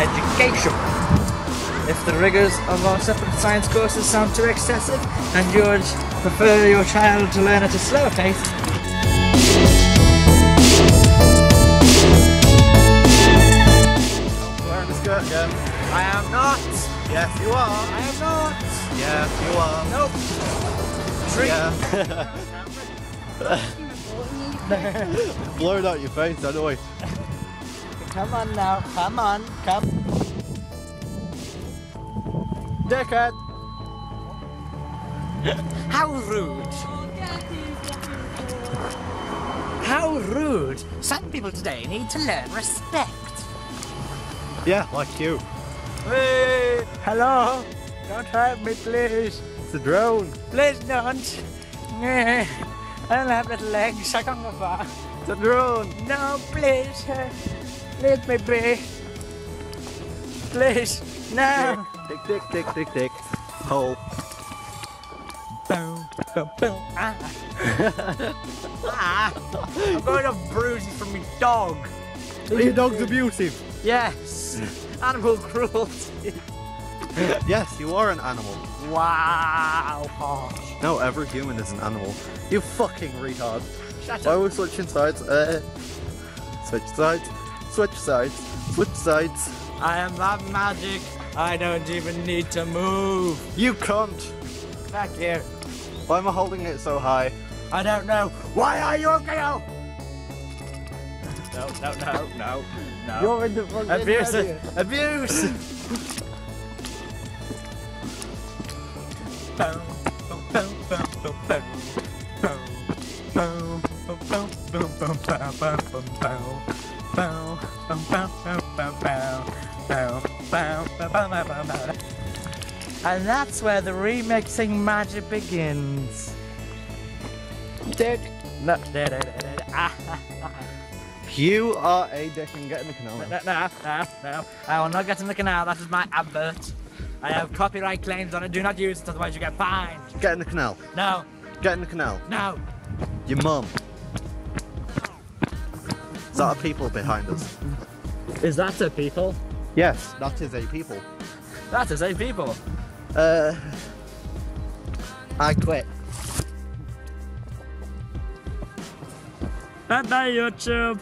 education. If the rigours of our separate science courses sound too excessive and you would prefer your child to learn at a slower pace, Wearing the skirt again. I am not. Yes, you are. I am not. Yes, you are. Nope. Tree. Yeah. Blurred out your face, anyway. Come on now. Come on. Come. Dickhead. How rude. How rude. Some people today need to learn respect. Yeah, like you. Hey, hello. Don't hurt me, please. It's a drone. Please don't. I don't have little legs. I can't go far. It's a drone. No, please. Let me be. Please. No. Tick, tick, tick, tick, tick. Hole. Boom, boom, boom. Ah. ah. I'm going to bruises from my dog. Are your dog's abusive? Yes. Animal cruelty. yes, you are an animal. Wow. Harsh. No, every human is an animal. You fucking retard. Shut Why up. are we switching sides? Uh, switch sides. Switch sides. Switch sides. I am that magic. I don't even need to move. You cunt. Back here. Why am I holding it so high? I don't know. Why are you okay? No, no, no, no, no. You're in the fucking Abuse. area. Abuse. And that's where the remixing magic begins. Dick. No, no, no. Ah, You are a dick and get in the canal. no, no, no, no. I will not get in the canal. That is my advert. I have copyright claims on it. Do not use it, otherwise you get fined. Get in the canal. No, Get in the canal. no. Your mum. Is that a people behind us? Is that a people? Yes, that is a people. That is a people. Uh, I quit. Bye bye, YouTube.